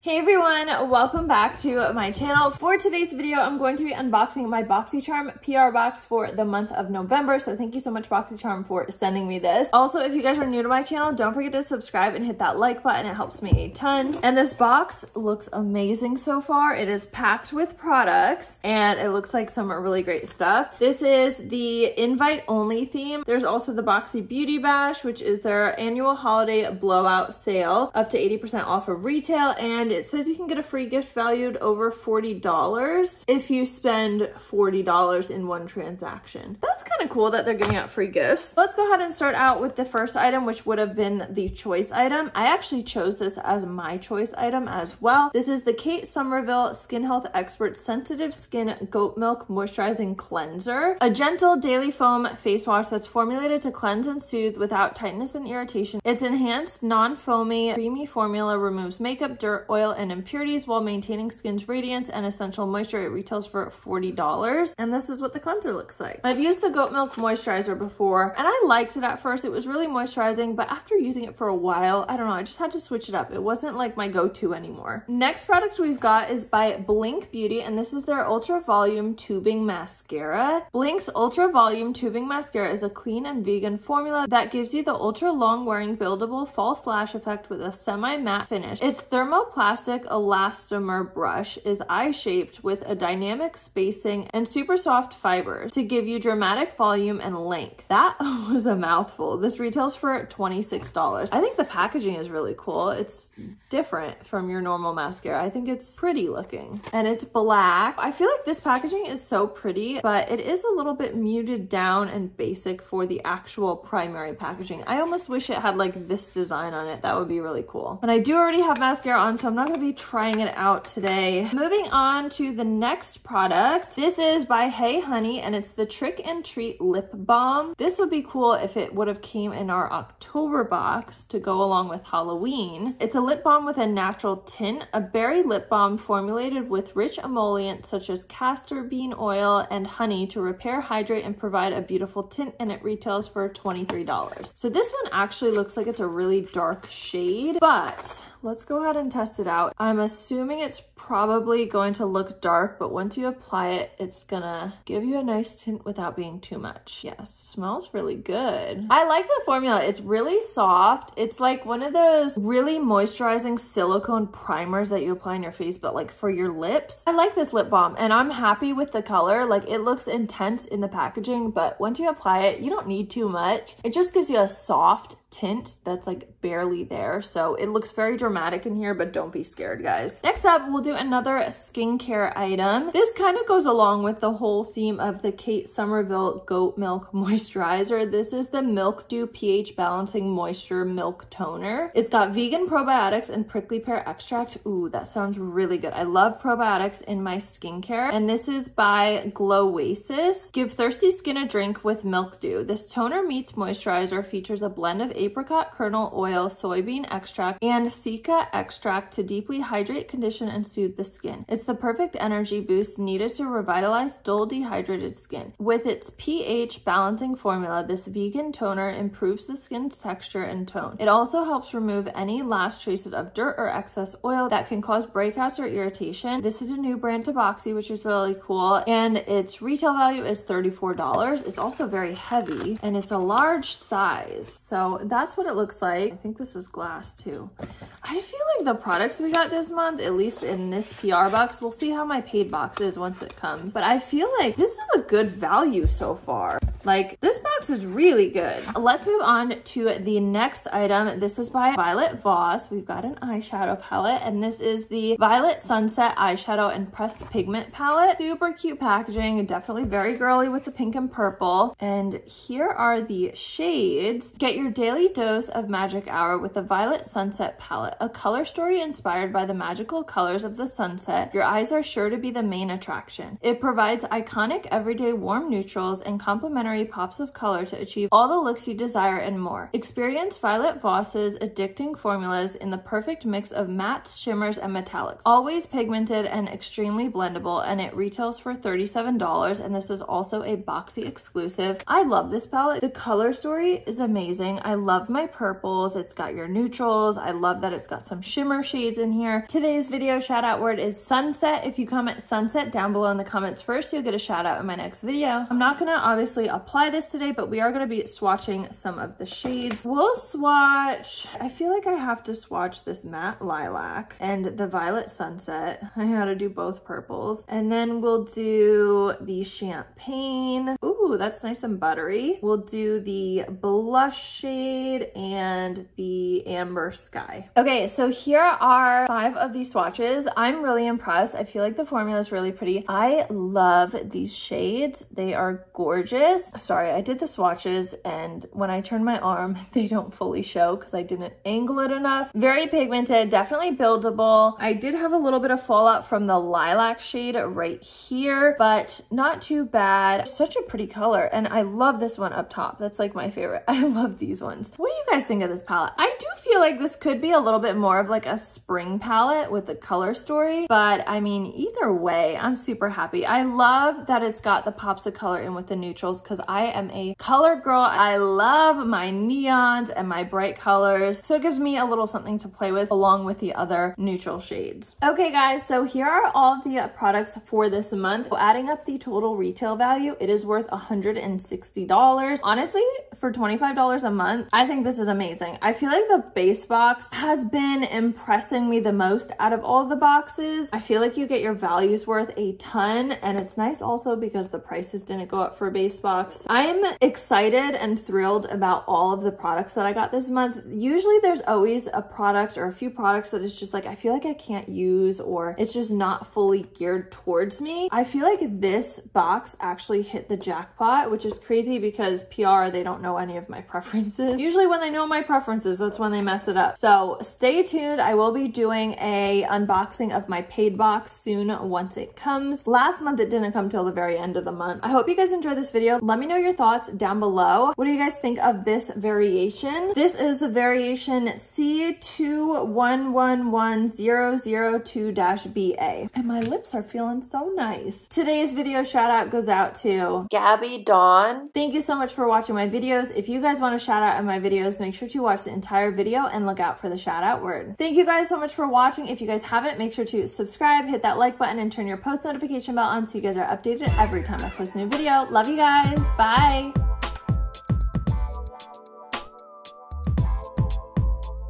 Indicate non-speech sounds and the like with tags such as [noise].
Hey everyone, welcome back to my channel. For today's video, I'm going to be unboxing my BoxyCharm PR box for the month of November. So thank you so much BoxyCharm for sending me this. Also, if you guys are new to my channel, don't forget to subscribe and hit that like button. It helps me a ton. And this box looks amazing so far. It is packed with products and it looks like some really great stuff. This is the invite only theme. There's also the Boxy Beauty Bash, which is their annual holiday blowout sale, up to 80% off of retail and and it says you can get a free gift valued over $40 if you spend $40 in one transaction. That's kind of cool that they're giving out free gifts. Let's go ahead and start out with the first item, which would have been the choice item. I actually chose this as my choice item as well. This is the Kate Somerville Skin Health Expert Sensitive Skin Goat Milk Moisturizing Cleanser. A gentle daily foam face wash that's formulated to cleanse and soothe without tightness and irritation. Its enhanced non-foamy creamy formula removes makeup, dirt, oil, oil and impurities while maintaining skin's radiance and essential moisture. It retails for $40. And this is what the cleanser looks like. I've used the goat milk moisturizer before and I liked it at first. It was really moisturizing, but after using it for a while, I don't know, I just had to switch it up. It wasn't like my go-to anymore. Next product we've got is by Blinc Beauty and this is their Ultra Volume Tubing Mascara. Blinc's Ultra Volume Tubing Mascara is a clean and vegan formula that gives you the ultra long wearing buildable false lash effect with a semi-matte finish. It's thermoplastic plastic elastomer brush is eye-shaped with a dynamic spacing and super soft fibers to give you dramatic volume and length. That [laughs] was a mouthful. This retails for $26. I think the packaging is really cool. It's different from your normal mascara. I think it's pretty looking and it's black. I feel like this packaging is so pretty, but it is a little bit muted down and basic for the actual primary packaging. I almost wish it had like this design on it. That would be really cool. And I do already have mascara on, so I'm not gonna be trying it out today. Moving on to the next product. This is by Hey Honey and it's the Trick and Treat Lip Balm. This would be cool if it would have came in our October box to go along with Halloween. It's a lip balm with a natural tint, a berry lip balm formulated with rich emollients such as castor bean oil and honey to repair, hydrate, and provide a beautiful tint and it retails for $23. So this one actually looks like it's a really dark shade, but let's go ahead and test it out. I'm assuming it's probably going to look dark, but once you apply it, it's gonna give you a nice tint without being too much. Yes, smells really good. I like the formula. It's really soft. It's like one of those really moisturizing silicone primers that you apply on your face, but like for your lips. I like this lip balm and I'm happy with the color. Like it looks intense in the packaging, but once you apply it, you don't need too much. It just gives you a soft tint that's like barely there. So it looks very dramatic in here, but don't be scared, guys. Next up, we'll do another skincare item. This kind of goes along with the whole theme of the Kate Somerville Goat Milk [laughs] Moisturizer. This is the Milk Dew pH Balancing Moisture Milk Toner. It's got vegan probiotics and prickly pear extract. Ooh, that sounds really good. I love probiotics in my skincare. And this is by Glowasis. Give thirsty skin a drink with Milk Dew. This toner meets moisturizer features a blend of apricot kernel oil, soybean extract, and cica extract to deeply hydrate, condition, and soothe the skin. It's the perfect energy boost needed to revitalize dull, dehydrated skin. With its pH balancing formula, this vegan toner improves the skin's texture and tone. It also helps remove any last traces of dirt or excess oil that can cause breakouts or irritation. This is a new brand to Boxy, which is really cool, and its retail value is $34. It's also very heavy, and it's a large size. So that's what it looks like. I think this is glass too. I feel like the products we got this month, at least in this PR box, we'll see how my paid box is once it comes. But I feel like this is a good value so far. Like this box is really good. Let's move on to the next item. This is by Violet Voss. We've got an eyeshadow palette and this is the Violet Sunset Eyeshadow and Pressed Pigment Palette. Super cute packaging, definitely very girly with the pink and purple. And here are the shades. Get your daily dose of magic hour with the Violet Sunset Palette, a color story inspired by the magical colors of the sunset. Your eyes are sure to be the main attraction. It provides iconic everyday warm neutrals and complementary pops of color to achieve all the looks you desire and more. Experience Violet Voss's addicting formulas in the perfect mix of mattes, shimmers, and metallics. Always pigmented and extremely blendable, and it retails for $37, and this is also a Boxy exclusive. I love this palette. The color story is amazing. I love my purples. It's got your neutrals. I love that it's got some shimmer shades in here. Today's video shout out word is sunset. If you comment sunset down below in the comments first, you'll get a shout out in my next video. I'm not gonna obviously apply this today, but we are gonna be swatching some of the shades. We'll swatch, I feel like I have to swatch this matte lilac and the violet sunset. I gotta do both purples. And then we'll do the champagne. Ooh, that's nice and buttery. We'll do the blush shade and the amber sky. Okay, so here are five of these swatches. I'm really impressed. I feel like the formula is really pretty. I love these shades. They are gorgeous. Sorry, I did the swatches and when I turn my arm, [laughs] they don't fully show because I didn't angle it enough. Very pigmented, definitely buildable. I did have a little bit of fallout from the lilac shade right here, but not too bad. Such a pretty color. And I love this one up top. That's like my favorite. [laughs] I love these ones. What do you guys think of this palette? I do feel like this could be a little bit more of like a spring palette with the color story, but I mean, either way, I'm super happy. I love that it's got the pops of color in with the neutrals because I am a color girl. I love my neons and my bright colors. So it gives me a little something to play with along with the other neutral shades. Okay guys, so here are all the products for this month. So adding up the total retail value, it is worth $160. Honestly, for $25 a month, I think this is amazing. I feel like the base box has been impressing me the most out of all the boxes. I feel like you get your values worth a ton and it's nice also because the prices didn't go up for base box. I'm excited and thrilled about all of the products that I got this month. Usually there's always a product or a few products that is just like, I feel like I can't use or it's just not fully geared towards me. I feel like this box actually hit the jackpot, which is crazy because PR, they don't know any of my [laughs] preferences. Usually when they know my preferences, that's when they mess it up. So stay tuned. I will be doing a unboxing of my paid box soon once it comes. Last month it didn't come till the very end of the month. I hope you guys enjoyed this video. Let me know your thoughts down below. What do you guys think of this variation? This is the variation C21110002-BA. And my lips are feeling so nice. Today's video shout out goes out to Gabby Dawn. Thank you so much for watching my videos. If you guys want to shout out in my videos, make sure to watch the entire video and look out for the shout out word. Thank you guys so much for watching. If you guys haven't, make sure to subscribe, hit that like button, and turn your post notification bell on so you guys are updated every time I post a new video. Love you guys. Bye.